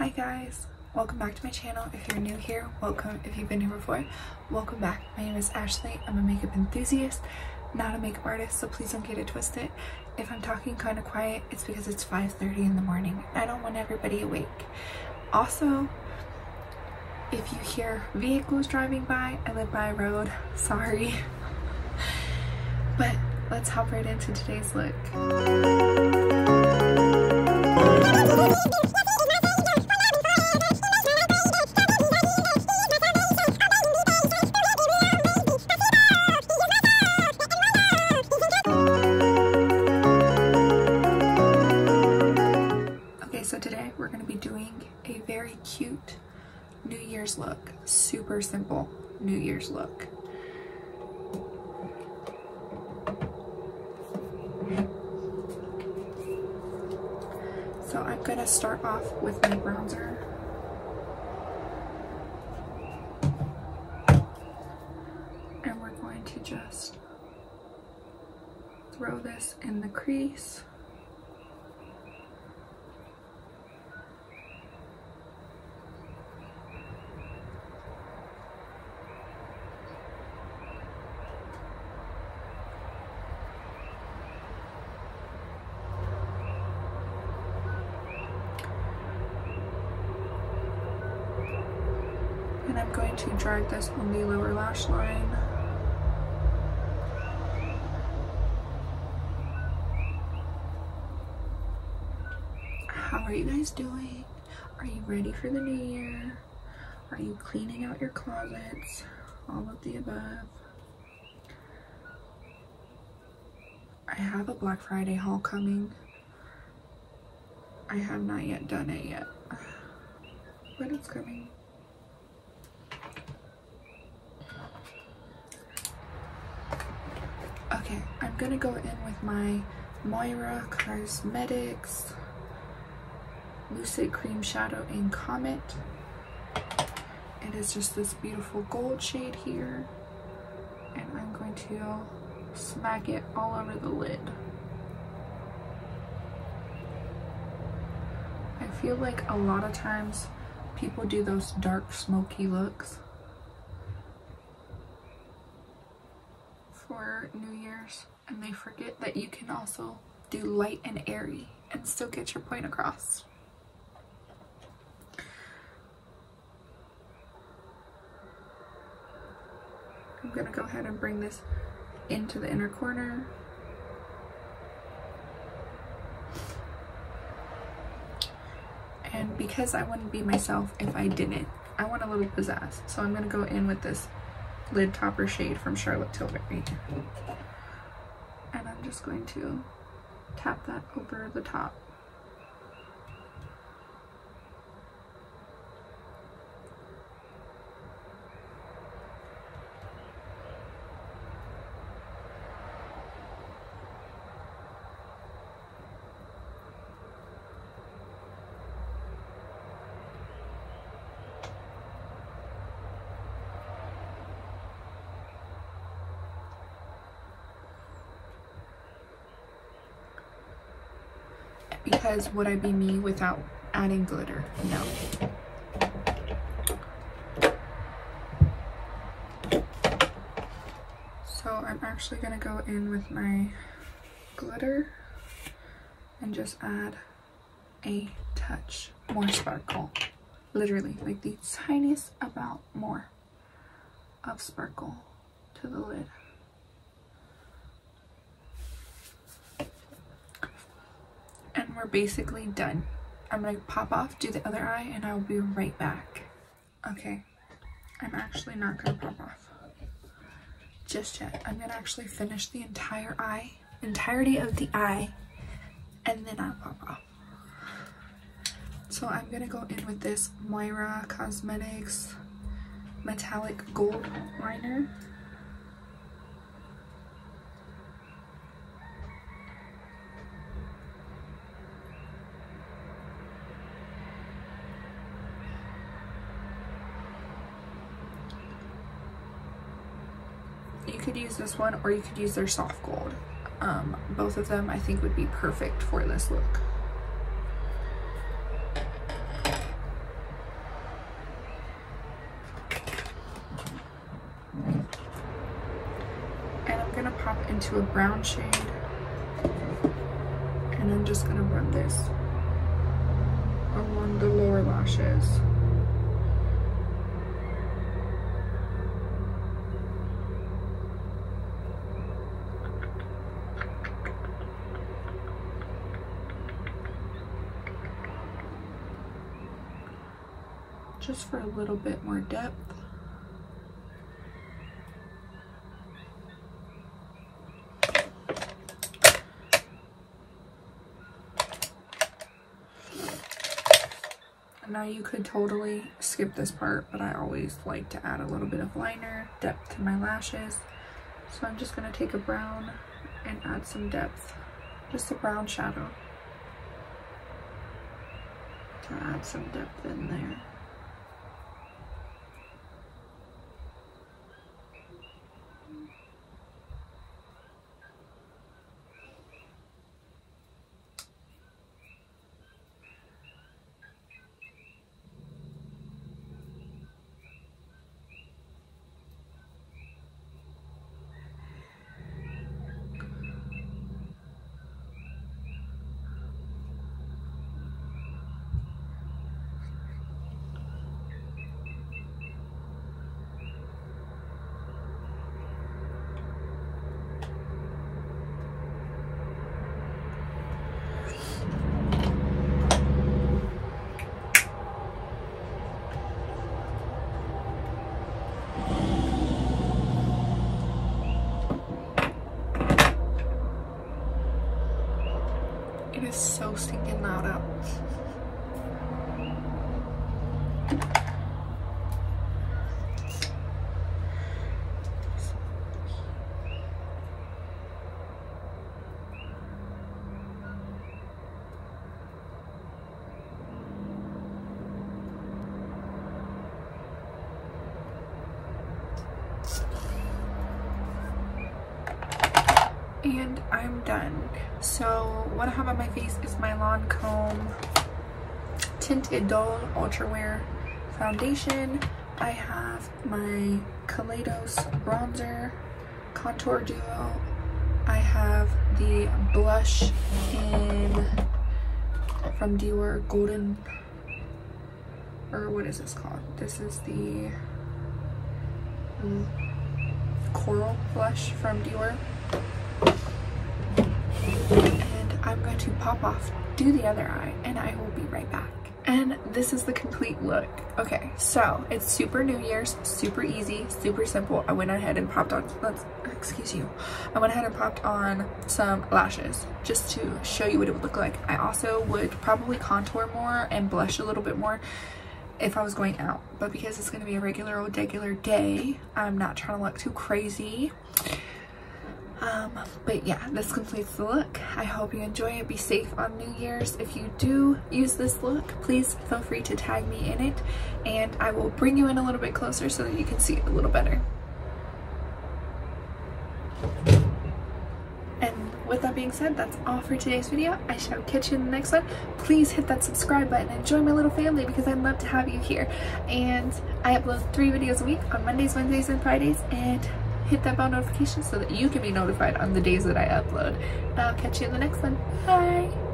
Hi guys, welcome back to my channel. If you're new here, welcome. If you've been here before, welcome back. My name is Ashley. I'm a makeup enthusiast, not a makeup artist, so please don't get it twisted. If I'm talking kind of quiet, it's because it's 5.30 in the morning. I don't want everybody awake. Also, if you hear vehicles driving by, I live by a road, sorry. But let's hop right into today's look. Year's look. Super simple New Year's look. So I'm going to start off with my bronzer. And we're going to just throw this in the crease. and I'm going to drag this on the lower lash line. How are you guys doing? Are you ready for the new year? Are you cleaning out your closets? All of the above. I have a Black Friday haul coming. I have not yet done it yet, but it's coming. Okay, I'm gonna go in with my Moira Cosmetics Lucid Cream Shadow in Comet. It is just this beautiful gold shade here. And I'm going to smack it all over the lid. I feel like a lot of times people do those dark smoky looks for New Year's and they forget that you can also do light and airy and still get your point across. I'm gonna go ahead and bring this into the inner corner. And because I wouldn't be myself if I didn't, I want a little pizzazz. So I'm gonna go in with this lid topper shade from Charlotte Tilbury. I'm just going to tap that over the top. Because would I be me without adding glitter? No. So I'm actually gonna go in with my glitter and just add a touch more sparkle. Literally, like the tiniest amount more of sparkle to the lid. and we're basically done. I'm gonna pop off, do the other eye, and I'll be right back. Okay, I'm actually not gonna pop off just yet. I'm gonna actually finish the entire eye, entirety of the eye, and then I'll pop off. So I'm gonna go in with this Moira Cosmetics metallic gold liner. could use this one or you could use their soft gold. Um, both of them I think would be perfect for this look. And I'm gonna pop into a brown shade and I'm just gonna run this along the lower lashes. Just for a little bit more depth. Now you could totally skip this part, but I always like to add a little bit of liner, depth to my lashes. So I'm just gonna take a brown and add some depth, just a brown shadow to add some depth in there. It is so stinking and I'm done. So what I have on my face is my Lancome Teint Idole Ultra Wear Foundation. I have my Kaleidos Bronzer Contour Duo. I have the blush in from Dior Golden or what is this called? This is the um, Coral Blush from Dior and I'm going to pop off, do the other eye, and I will be right back. And this is the complete look. Okay, so it's super New Year's, super easy, super simple. I went ahead and popped on, let's, excuse you. I went ahead and popped on some lashes just to show you what it would look like. I also would probably contour more and blush a little bit more if I was going out. But because it's going to be a regular old regular day, I'm not trying to look too crazy. Um, but yeah, this completes the look. I hope you enjoy it. Be safe on New Year's. If you do use this look, please feel free to tag me in it and I will bring you in a little bit closer so that you can see it a little better. And with that being said, that's all for today's video. I shall catch you in the next one. Please hit that subscribe button and join my little family because I'd love to have you here. And I upload three videos a week on Mondays, Wednesdays, and Fridays. And hit that bell notification so that you can be notified on the days that I upload. And I'll catch you in the next one. Bye!